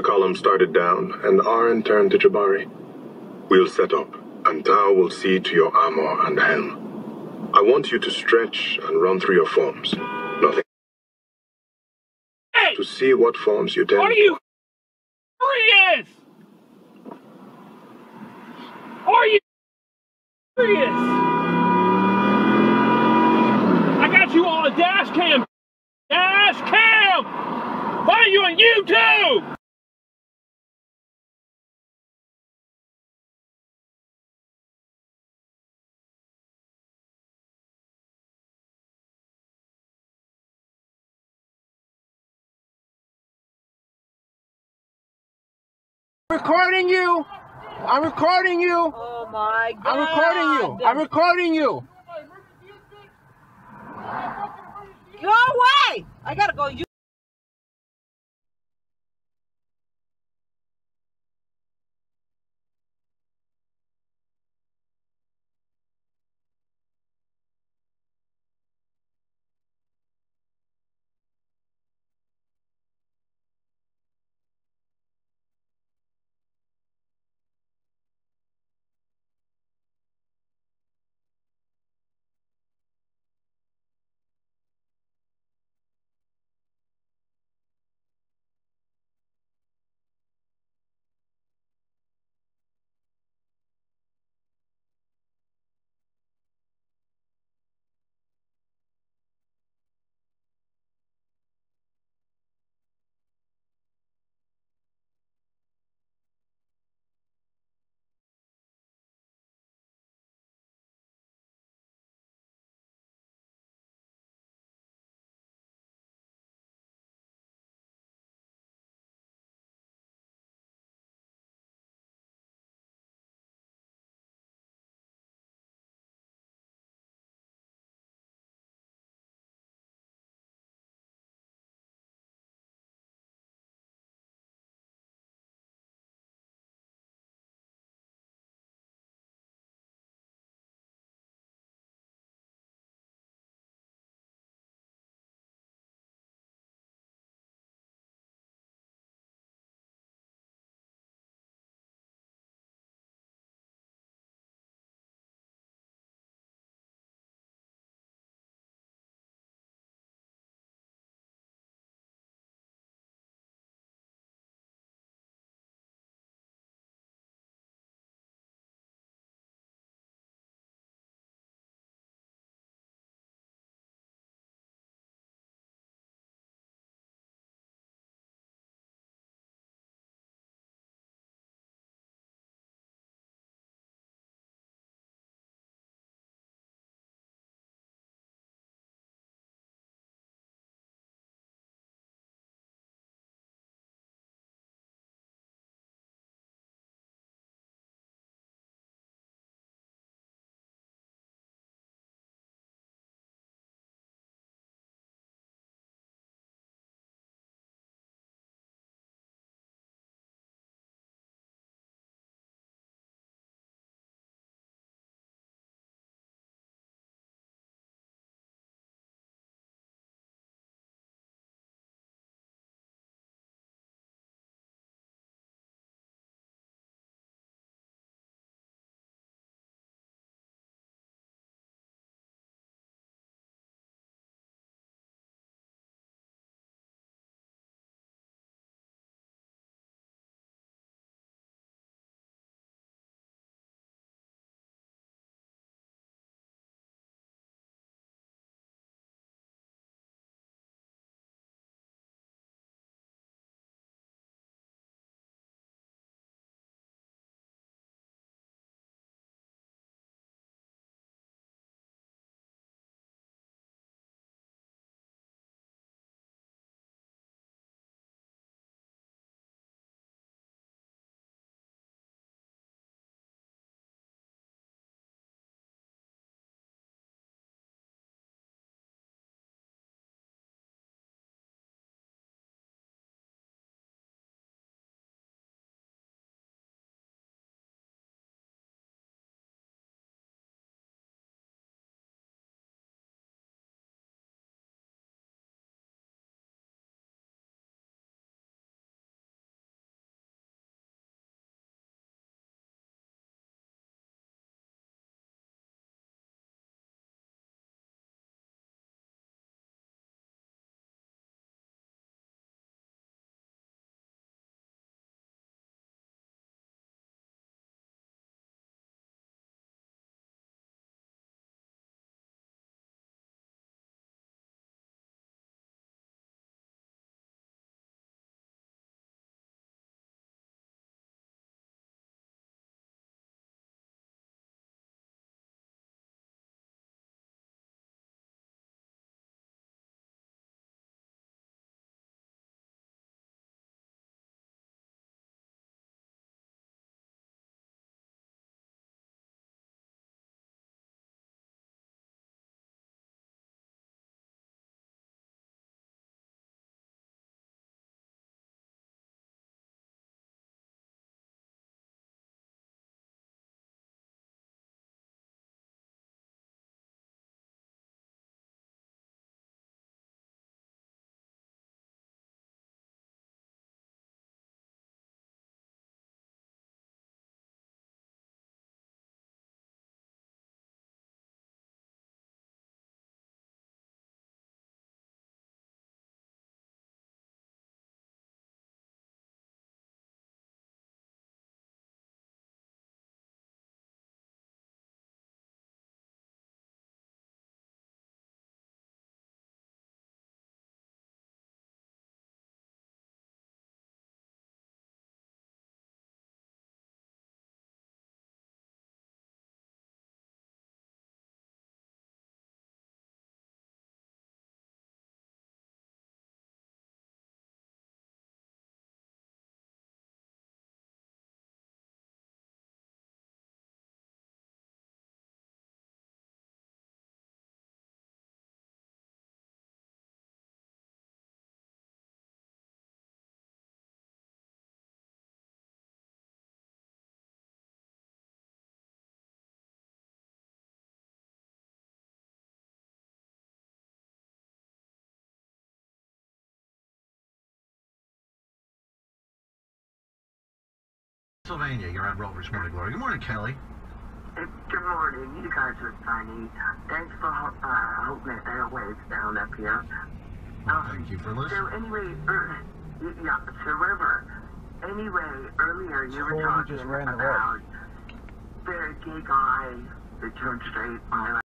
the column started down, and Aaron turned to Jabari. We'll set up, and Tao will see to your armor and helm. I want you to stretch and run through your forms. Nothing. Hey! To see what forms you tend. Are you serious? Are you serious? I got you on a dash cam. Dash cam! Find you on YouTube! recording you. I'm recording you. Oh my god. I'm recording you. I'm recording you. Go away! I gotta go. You Pennsylvania. You're on Rover's Morning Glory. Good morning, Kelly. Hey, Good morning. You guys are funny. Thanks for uh, holding the airwaves down up here. Well, thank you for listening. So listening. anyway, er, yeah, so River. Anyway, earlier you were talking just ran away. about the gay guy that turned straight. I